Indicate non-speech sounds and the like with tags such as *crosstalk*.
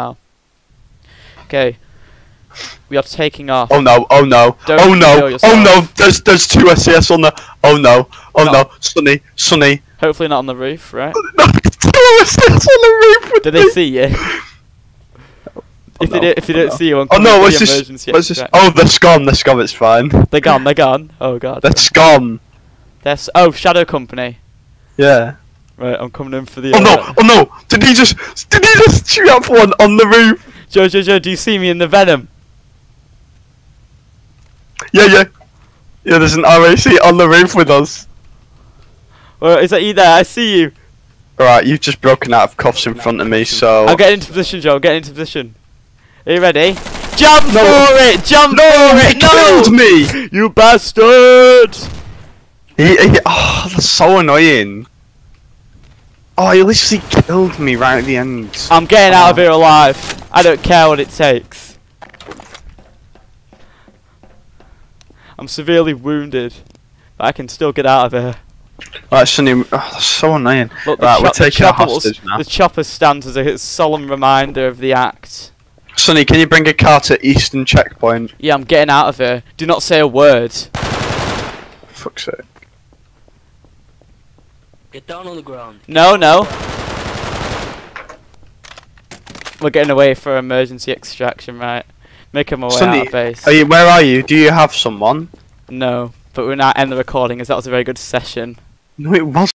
now. Okay. We are taking off. Oh no, oh no, Don't oh no, oh no, there's there's two SAS on there. Oh no, oh No. no, Sonny, Sonny. Hopefully not on the roof, right? *laughs* No, two SAS on the roof Did they see you? Oh, if they no, did, if they oh didn't no. see you, Oh no, what's this? What's this? Oh, they're gone, they're gone, it's fine. They're gone. They're gone. Oh god. They're gone. They're s- oh Shadow Company. Yeah. Right, I'm coming in for the. Oh no, oh no, did he just, did he just shoot up one on the roof? Joe, Joe, Joe, do you see me in the Venom? Yeah, yeah. Yeah, there's an RAC on the roof with us. Or is that you there? I see you. Alright, you've just broken out of cuffs in front of me, so... I'm getting into position, Joe. Get into position. Are you ready? Jump No. for it! Jump No, for it! No! killed me! You bastard! He, he, oh, that's so annoying. Oh, he literally killed me right at the end. I'm getting out of Oh. here alive. I don't care what it takes. I'm severely wounded, but I can still get out of here. Right, Sonny, oh, that's so annoying. Look, Right, we're taking a hostage now. The chopper stands as a solemn reminder of the act. Sonny, can you bring a car to Eastern Checkpoint? Yeah, I'm getting out of here. Do not say a word. Fuck's sake. Get down on the ground. No, no. We're getting away for emergency extraction, right? Make him away Sonny, out of base. Are you, where are you? Do you have someone? No, but we're now end the recording as that was a very good session. No, it wasn't.